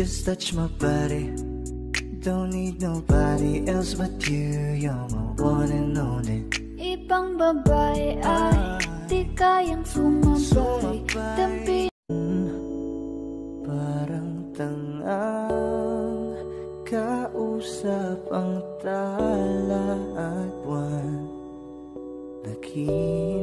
just touch my body. Don't need nobody else but you. You're my one and only. Ibang babae ay di kayang sumabay Dampi Parang tangang kausap ang tala at buwan Naghihintay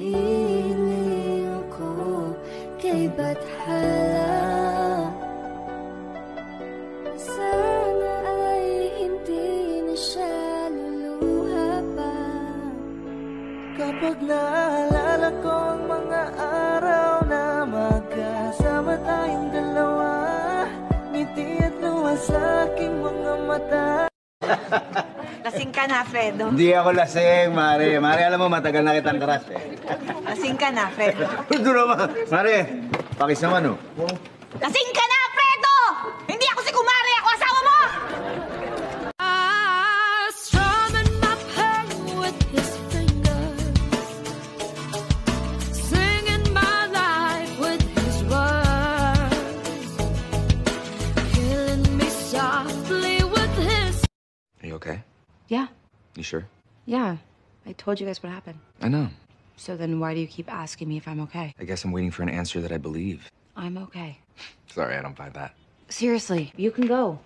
Humili ako kay Bathala Sana ay hindi na siya luluha pa Kapag naalala ko ang mga araw na magkasama tayong dalawa Ngiti at luha sa aking mga mata Lasing ka na, Fredo. Hindi ako lasing, Mare. Mare, alam mo, matagal na kitang karas eh. Lasing ka na, Fredo. Ito naman. Mare, pakis naman oh. Lasing ka na, Fredo! Oh! Hindi ako si Kumari, ako asawa mo! Ah, strumming my pen with his fingers, singing my life with his words, killing me softly with his. Are you okay? Yeah, You sure? yeah. I told you guys what happened. I know. So then why do you keep asking me if I'm okay? I guess I'm waiting for an answer that I believe. I'm okay. Sorry, I don't buy that. Seriously, you can go.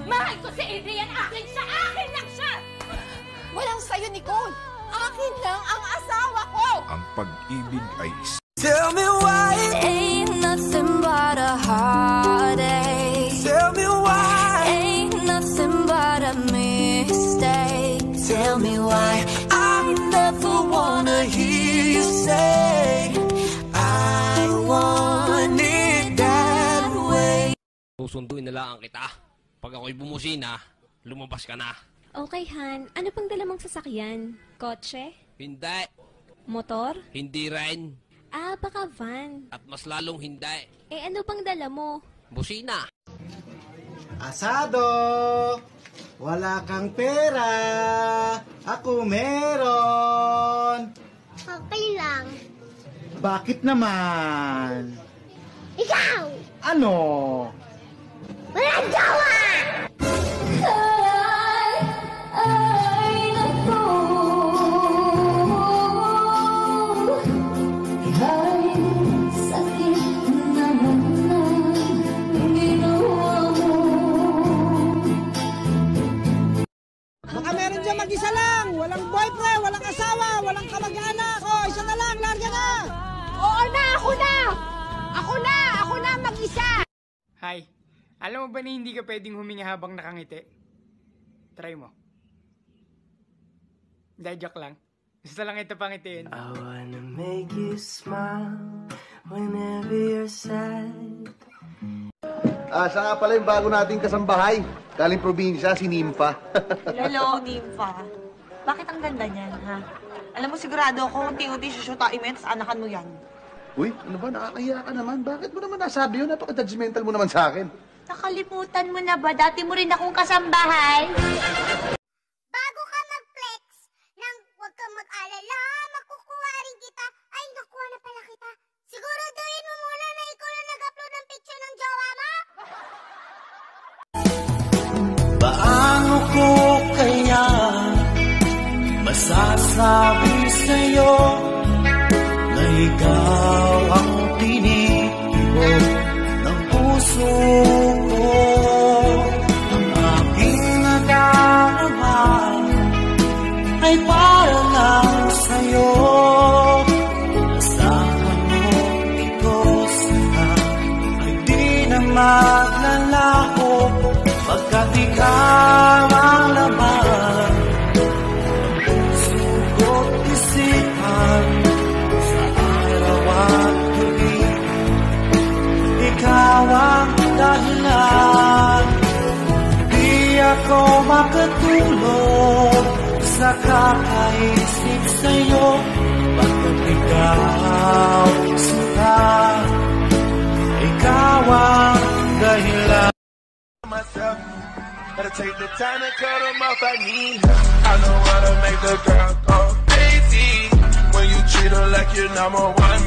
Mahal ko si Adrian, akin siya, akin lang siya! Walang sayo, Nicole! Akin lang ang asawa ko! Ang pag-ibig ay Tell me why, Ain't nothing but a heartache. tell me why Ain't nothing but a mistake. Tell me why I never wanna hear you say I want it that way Susunduin na lang kita. Pag ako'y bumusina, lumabas ka na. Okay, Han. Ano pang dala mong sasakyan? Kotse? Hindi. Motor? Hindi rin. Ah, baka van. At mas lalong hindi. Eh, ano pang dala mo? Busina. Asado! Wala kang pera! Ako meron! Okay lang. Bakit naman? Ikaw! Ano? Walang jowa! Baka meron dyan mag-isa lang. Walang boyfriend, walang asawa, walang kamag-anak. Na, ako na. Ako na, ako na mag-isa. Hi. Alam mo ba na hindi ka pwedeng huminga habang nakangiti? Try mo. Hindi, joke lang. Gusto lang ito pangitiin. I wanna make you smile whenever you're sad Ah, saan nga pala yung bago nating kasambahay? Galing probinsya, si Nimpa. Lolo, Nympha. Bakit ang ganda niyan, ha? Alam mo, sigurado ako, unti-unti susutain mo yan, tas anakan mo yan. Uy, ano ba? Nakakahiya ka naman. Bakit mo naman nasabi yun? Napaka-judgmental mo naman sa akin. Nakalimutan mo na ba? Dati mo rin akong kasambahay. Bago ka mag-flex, nang huwag kang mag-alala, makukuha rin kita. Ay, nakuha na pala kita. Siguraduhin mo muna na ikaw na nag-upload ng picture ng jowa mo. Paano ko kaya masasabi sa'yo na ikaw ay para lang sa'yo. Asahan mo ito sana ay di na maglalaho. Pagkat ikaw ang laman ko't isipan sa araw at gabi. Ikaw ang dahilan, di ako makatulog sa kakaisip sa'yo. Pagkat ikaw sinta Ikaw ang dahilan myself Gotta take the time to cut them off, I need I know how to make the girl go crazy When you treat her like you're number one,